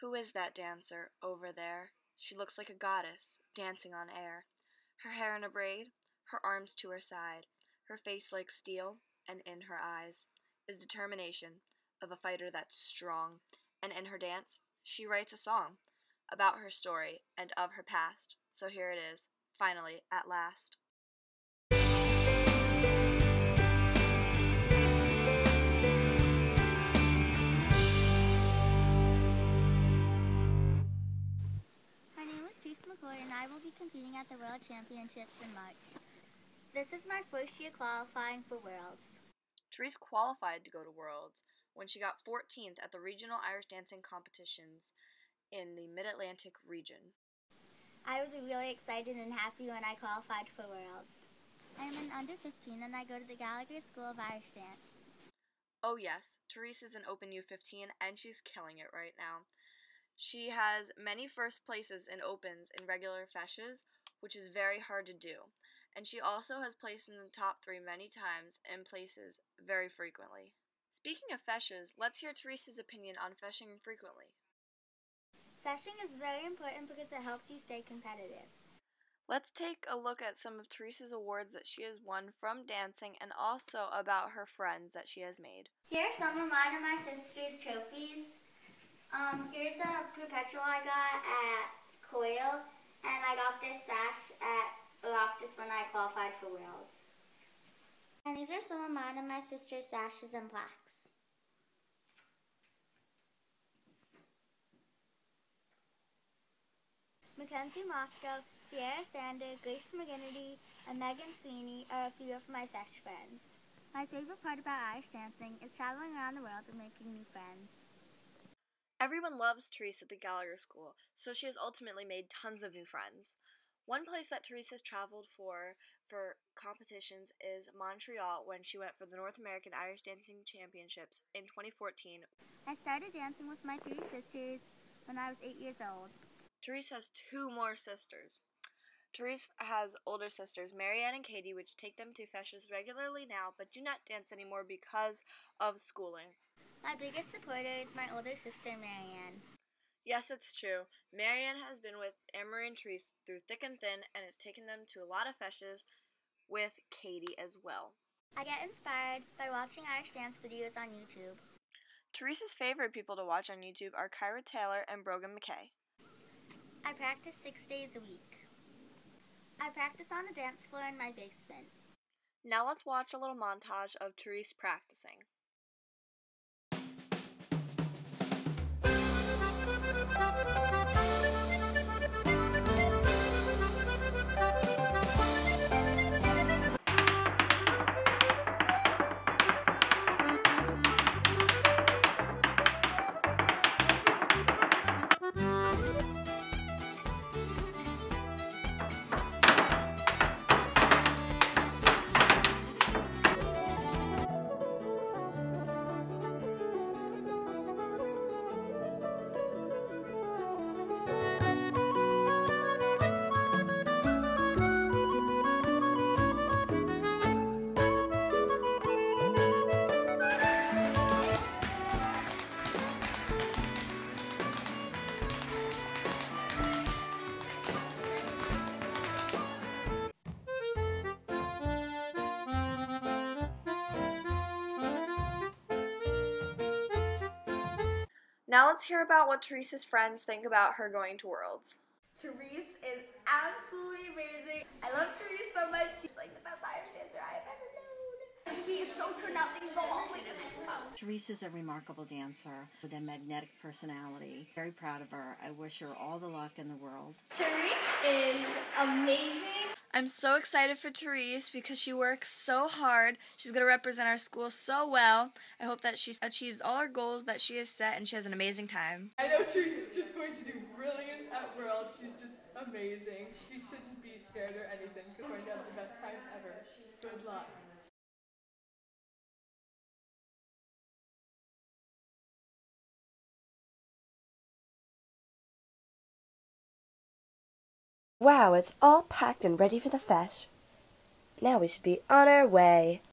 Who is that dancer over there? She looks like a goddess, dancing on air. Her hair in a braid, her arms to her side, her face like steel, and in her eyes is determination of a fighter that's strong. And in her dance, she writes a song about her story and of her past. So here it is, finally, at last. I will be competing at the World Championships in March. This is my first year qualifying for Worlds. Therese qualified to go to Worlds when she got 14th at the regional Irish dancing competitions in the Mid Atlantic region. I was really excited and happy when I qualified for Worlds. I am an under 15 and I go to the Gallagher School of Irish Dance. Oh, yes, Therese is an Open U15 and she's killing it right now. She has many first places in Opens in regular feises, which is very hard to do. And she also has placed in the top three many times and places very frequently. Speaking of feises, let's hear Therese's opinion on feising frequently. Feising is very important because it helps you stay competitive. Let's take a look at some of Therese's awards that she has won from dancing and also about her friends that she has made. Here are some of mine and my sister's trophies. Um, here's a perpetual I got at Coil, and I got this sash at Oireachtas when I qualified for Worlds. And these are some of mine and my sister's sashes and plaques. Mackenzie Moscow, Sierra Sander, Grace McGinnity, and Megan Sweeney are a few of my sesh friends. My favorite part about Irish dancing is traveling around the world and making new friends. Everyone loves Therese at the Gallagher School, so she has ultimately made tons of new friends. One place that Therese has traveled for for competitions is Montreal when she went for the North American Irish Dancing Championships in 2014. I started dancing with my three sisters when I was eight years old. Therese has two more sisters. Therese has older sisters, Marianne and Katie, which take them to feises regularly now, but do not dance anymore because of schooling. My biggest supporter is my older sister, Marianne. Yes, it's true. Marianne has been with Anne-Marie and Therese through thick and thin and has taken them to a lot of feises with Katie as well. I get inspired by watching Irish dance videos on YouTube. Therese's favorite people to watch on YouTube are Kyra Taylor and Brogan McCay. I practice six days a week. I practice on the dance floor in my basement. Now let's watch a little montage of Therese practicing. Now let's hear about what Therese's friends think about her going to Worlds. Therese is absolutely amazing. I love Therese so much. She's like the best Irish dancer I have ever known. He is so turned out that he's going all the way to Mexico. Therese is a remarkable dancer with a magnetic personality. Very proud of her. I wish her all the luck in the world. Therese is amazing. I'm so excited for Therese because she works so hard. She's going to represent our school so well. I hope that she achieves all her goals that she has set and she has an amazing time. I know Therese is just going to do brilliant at World. She's just amazing. She shouldn't be scared or anything. She's going to have the best time ever. Good luck. Wow, it's all packed and ready for the feis. Now we should be on our way.